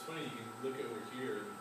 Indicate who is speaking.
Speaker 1: it's funny, you can look over here, and